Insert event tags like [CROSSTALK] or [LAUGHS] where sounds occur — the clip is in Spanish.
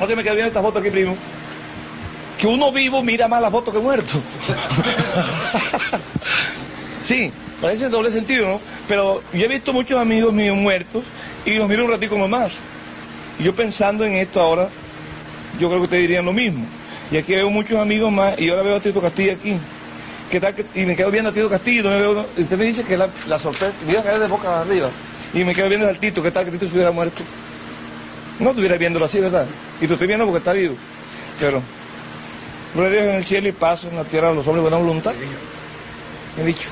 No te me queda bien esta foto aquí, primo. Que uno vivo mira más la foto que muerto. [LAUGHS] sí, parece doble sentido, ¿no? Pero yo he visto muchos amigos míos muertos y los miro un ratito nomás. Y yo pensando en esto ahora, yo creo que ustedes dirían lo mismo. Y aquí veo muchos amigos más y ahora veo a Tito Castillo aquí. ¿Qué tal? Y me quedo viendo a Tito Castillo. usted me dice que la, la sorpresa, me iba a caer de boca arriba. Y me quedo viendo al Tito, ¿qué tal que Tito se hubiera muerto? No estuviera viéndolo así, ¿verdad? Y lo estoy viendo porque está vivo. Pero, gloria a Dios en el cielo y paz en la tierra a los hombres buena voluntad. He dicho.